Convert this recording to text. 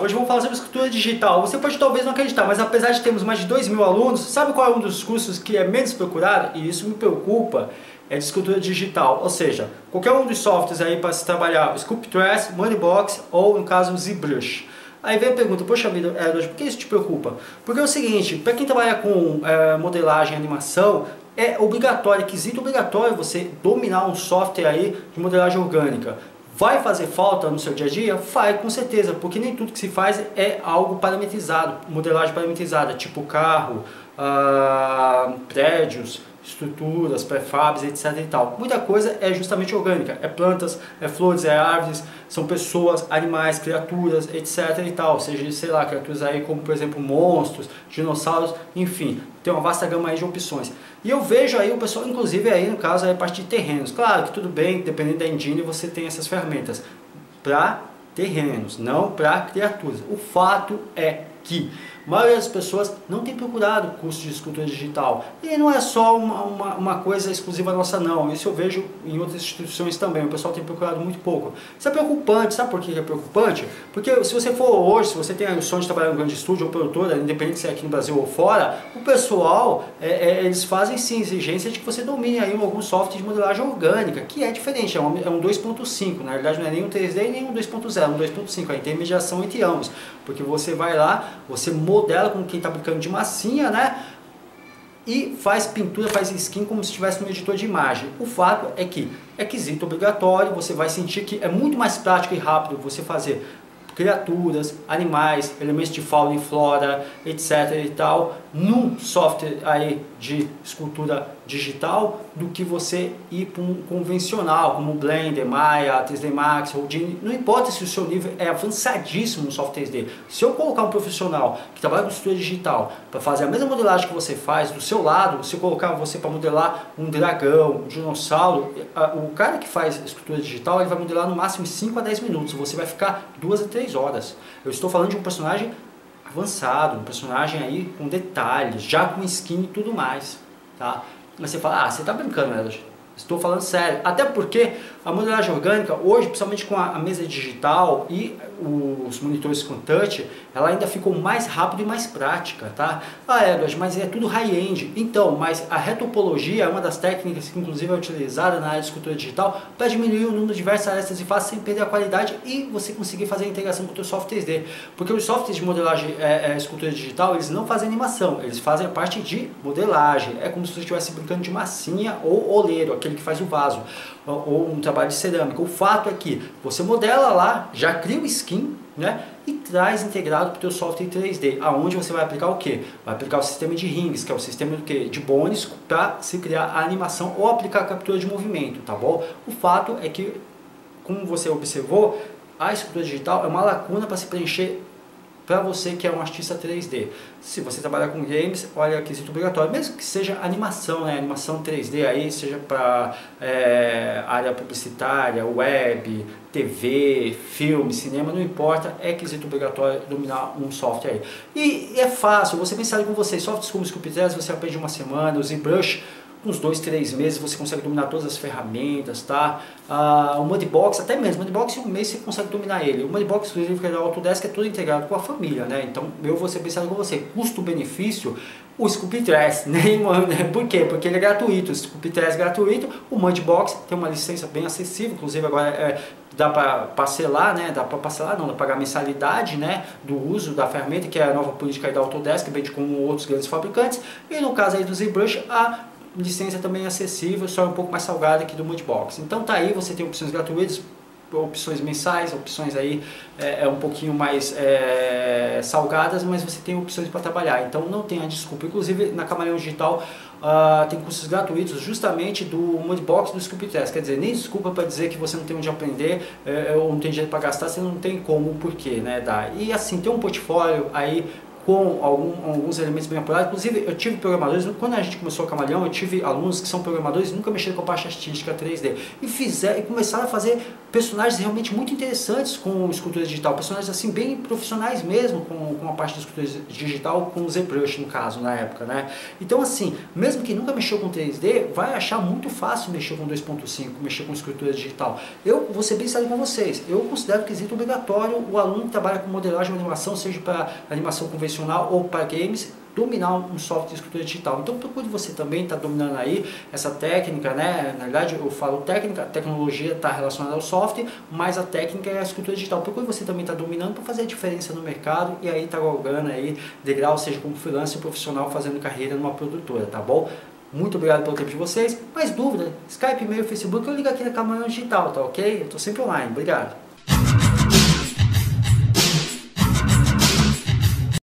hoje vamos falar sobre escritura digital. Você pode talvez não acreditar, mas apesar de termos mais de 2 mil alunos, sabe qual é um dos cursos que é menos procurado? E isso me preocupa, é de escritura digital. Ou seja, qualquer um dos softwares aí para se trabalhar, Sculptress, Moneybox ou no caso ZBrush. Aí vem a pergunta, poxa vida, Edward, por que isso te preocupa? Porque é o seguinte, para quem trabalha com é, modelagem e animação, é obrigatório, é quesito obrigatório você dominar um software aí de modelagem orgânica. Vai fazer falta no seu dia a dia? Vai, com certeza, porque nem tudo que se faz é algo parametrizado, modelagem parametrizada, tipo carro, ah, prédios, estruturas, prefabs, etc e tal. Muita coisa é justamente orgânica, é plantas, é flores, é árvores, são pessoas, animais, criaturas, etc e tal. Seja, sei lá, criaturas aí como, por exemplo, monstros, dinossauros, enfim, tem uma vasta gama aí de opções. E eu vejo aí o pessoal, inclusive aí no caso, a parte de terrenos. Claro que tudo bem, dependendo da engine, você tem essas ferramentas para terrenos, não para criaturas. O fato é que a maioria das pessoas não tem procurado curso de escultura digital. E não é só uma, uma, uma, coisa exclusiva nossa não, isso eu vejo em outras instituições também, o pessoal tem procurado muito pouco. Isso é preocupante, sabe por que é preocupante? Porque se você for hoje, se você tem o sonho de trabalhar em um grande estúdio ou produtora, independente se é aqui no Brasil ou fora, o pessoal, é, é, eles fazem sim exigência de que você domine aí algum software de modelagem orgânica, que é diferente, é um, é um 2.5, na verdade não é nem um 3D nem um 2.0, é um 2.5, a intermediação entre ambos, porque você vai lá, você modela com quem está brincando de massinha, né? E faz pintura, faz skin como se estivesse no editor de imagem. O fato é que é quesito obrigatório, você vai sentir que é muito mais prático e rápido você fazer criaturas, animais, elementos de fauna e flora, etc e tal, num software aí de escultura digital do que você ir para um convencional, como Blender, Maya, 3D Max, Houdini, não importa se o seu nível é avançadíssimo no software 3D. Se eu colocar um profissional que trabalha com escultura digital para fazer a mesma modelagem que você faz do seu lado, se eu colocar você para modelar um dragão, um dinossauro, o cara que faz escultura digital, ele vai modelar no máximo 5 a 10 minutos, você vai ficar 2 a 3 horas. Eu estou falando de um personagem avançado, um personagem aí com detalhes, já com skin e tudo mais, tá? Mas você fala, ah, você está brincando, Elas. Estou falando sério. Até porque a modelagem orgânica, hoje, principalmente com a, mesa digital e os monitores com touch, ela ainda ficou mais rápida e mais prática, tá? Ah, Edward, mas é tudo high-end. Então, mas a retopologia é uma das técnicas que inclusive é utilizada na área de escultura digital para diminuir o número de diversas arestas e faces sem perder a qualidade e você conseguir fazer a integração com o seu software 3D. Porque os softwares de modelagem é, é, escultura digital, eles não fazem animação, eles fazem a parte de modelagem. É como se você estivesse brincando de massinha ou oleiro, aquele que faz o vaso, ou um trabalho de cerâmica. O fato é que você modela lá, já cria o skin, né? E traz integrado para o teu software 3D, aonde você vai aplicar o que? Vai aplicar o sistema de rings, que é o sistema do que? De bônus para se criar a animação ou aplicar a captura de movimento, tá bom? O fato é que, como você observou, a escultura digital é uma lacuna para se preencher para você que é um artista 3D. Se você trabalhar com games, olha, aquisito obrigatório, mesmo que seja animação, né? animação 3D aí, seja para é, área publicitária, web, TV, filme, cinema, não importa, é quesito obrigatório dominar um software aí. E é fácil, você pensar com vocês, softwares como Sculptures você aprende uma semana, o ZBrush uns dois, três meses você consegue dominar todas as ferramentas, tá? Ah, o Mudbox, até mesmo, o Mudbox em um mês você consegue dominar ele. O Mudbox, inclusive, que é da Autodesk, é tudo integrado com a família, né? Então, eu vou ser pensado com você. Custo-benefício, o Sculptress, né? Por quê? Porque ele é gratuito, o Sculptress é gratuito, o Mudbox tem uma licença bem acessível, inclusive agora é, dá para parcelar, né? Dá para parcelar, não, dá para pagar mensalidade, né? Do uso da ferramenta, que é a nova política da Autodesk, vende com outros grandes fabricantes. E no caso aí do ZBrush, a licença também acessível, só um pouco mais salgada aqui do Multibox. Então tá aí, você tem opções gratuitas, opções mensais, opções aí é, é um pouquinho mais é, salgadas, mas você tem opções para trabalhar, então não tenha desculpa. Inclusive na Camaleão Digital uh, tem cursos gratuitos justamente do Multibox do Sculpt Test, quer dizer, nem desculpa para dizer que você não tem onde aprender é, ou não tem dinheiro para gastar, você não tem como, o porquê, né, dá. E assim, tem um portfólio aí com algum, alguns elementos bem apurados. Inclusive, eu tive programadores, quando a gente começou a Camaleão, eu tive alunos que são programadores e nunca mexeram com a parte artística 3D. E, fizeram, e começaram a fazer personagens realmente muito interessantes com escultura digital. Personagens assim, bem profissionais mesmo com, com a parte de escultura digital, com o ZBrush no caso, na época, né? Então, assim, mesmo que nunca mexeu com 3D, vai achar muito fácil mexer com 2.5, mexer com escultura digital. Eu vou ser bem sério com vocês. Eu considero que existe obrigatório o aluno que trabalha com modelagem ou animação, seja para animação convencional profissional ou para games dominar um software de escritura digital. Então procure você também estar tá dominando aí essa técnica, né? Na verdade eu falo técnica, a tecnologia está relacionada ao software, mas a técnica é a escritura digital. Procure você também estar tá dominando para fazer a diferença no mercado e aí estar tá galgando aí degrau, seja como freelancer profissional fazendo carreira numa produtora, tá bom? Muito obrigado pelo tempo de vocês. Mais dúvida? Skype, e-mail, Facebook, eu ligo aqui na Camarão Digital, tá ok? Eu estou sempre online. Obrigado.